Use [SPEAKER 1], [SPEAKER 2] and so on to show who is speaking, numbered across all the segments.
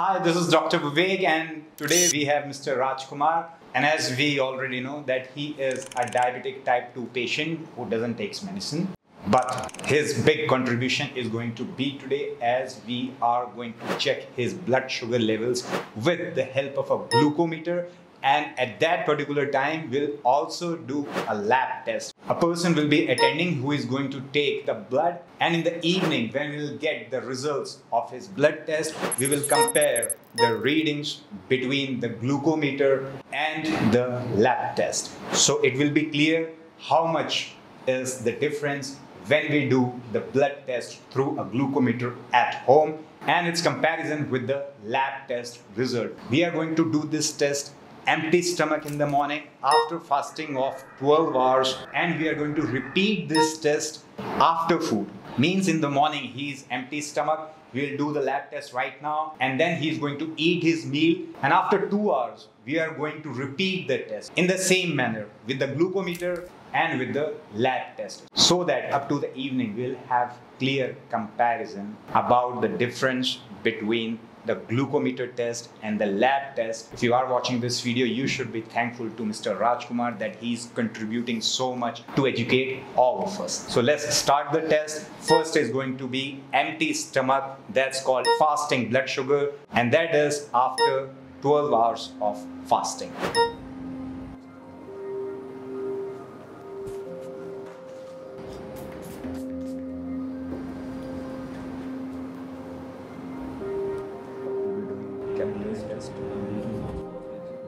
[SPEAKER 1] Hi, this is Dr. Vivek, and today we have Mr. Rajkumar. And as we already know, that he is a diabetic type 2 patient who doesn't take medicine. But his big contribution is going to be today as we are going to check his blood sugar levels with the help of a glucometer and at that particular time we'll also do a lab test. A person will be attending who is going to take the blood. And in the evening when we'll get the results of his blood test we will compare the readings between the glucometer and the lab test. So it will be clear how much is the difference when we do the blood test through a glucometer at home. And its comparison with the lab test result. We are going to do this test empty stomach in the morning after fasting of 12 hours. And we are going to repeat this test after food. Means in the morning he's empty stomach. We'll do the lab test right now. And then he's going to eat his meal. And after 2 hours we are going to repeat the test in the same manner with the glucometer and with the lab test so that up to the evening we'll have clear comparison about the difference between the glucometer test and the lab test. If you are watching this video, you should be thankful to Mr. Rajkumar that he's contributing so much to educate all of us. So let's start the test. First is going to be empty stomach. That's called fasting blood sugar. And that is after 12 hours of fasting. Uh,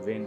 [SPEAKER 1] when?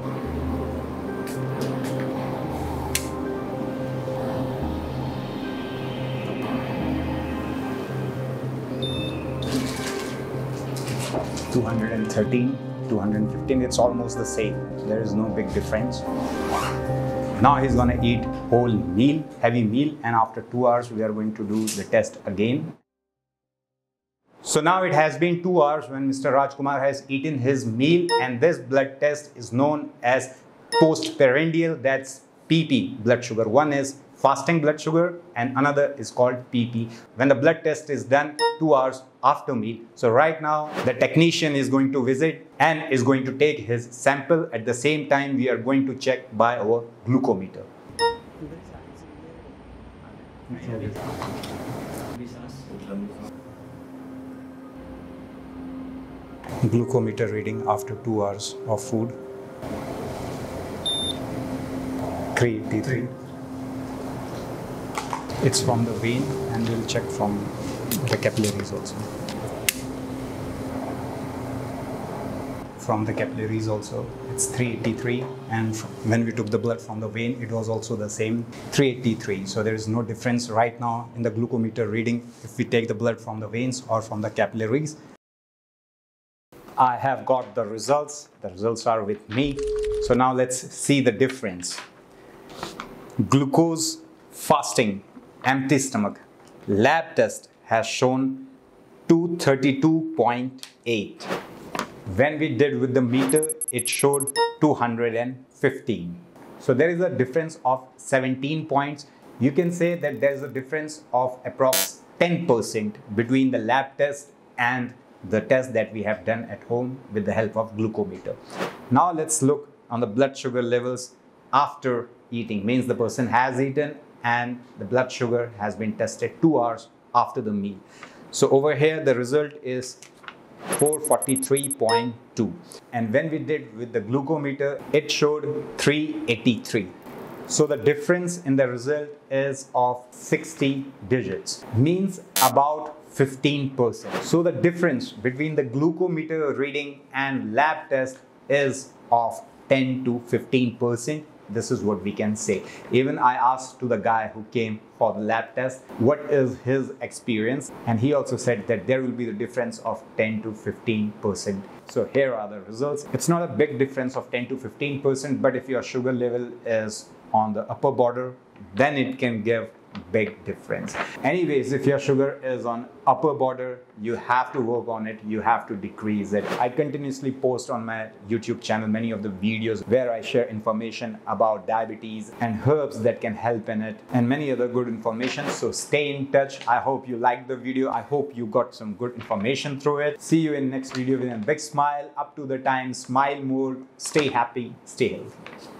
[SPEAKER 1] hundred and thirteen, two hundred and fifteen. It's almost the same. There is no big difference. Now he's gonna eat whole meal, heavy meal, and after two hours we are going to do the test again. So now it has been two hours when Mr. Rajkumar has eaten his meal and this blood test is known as postprandial, that's PP blood sugar. One is fasting blood sugar and another is called PP. When the blood test is done two hours after meal. So right now the technician is going to visit and is going to take his sample. At the same time we are going to check by our glucometer glucometer reading after two hours of food. 383. It's from the vein and we'll check from the capillaries also. From the capillaries also, it's 383 and when we took the blood from the vein, it was also the same 383. So there is no difference right now in the glucometer reading if we take the blood from the veins or from the capillaries. I have got the results. The results are with me. So now let's see the difference. Glucose fasting, empty stomach, lab test has shown 232.8. When we did with the meter, it showed 215. So there is a difference of 17 points. You can say that there is a difference of approx 10% between the lab test and the test that we have done at home with the help of glucometer. Now let's look on the blood sugar levels after eating. Means the person has eaten and the blood sugar has been tested two hours after the meal. So over here the result is 443.2 and when we did with the glucometer it showed 383 so the difference in the result is of 60 digits means about 15%. So the difference between the glucometer reading and lab test is of 10 to 15%. This is what we can say. Even I asked to the guy who came for the lab test what is his experience, and he also said that there will be the difference of 10 to 15 percent. So here are the results. It's not a big difference of 10 to 15 percent, but if your sugar level is on the upper border, then it can give big difference. Anyways, if your sugar is on upper border, you have to work on it, you have to decrease it. I continuously post on my YouTube channel many of the videos where I share information about diabetes and herbs that can help in it and many other good information. So stay in touch. I hope you liked the video. I hope you got some good information through it. See you in next video with a big smile. Up to the time, smile more, stay happy, stay healthy.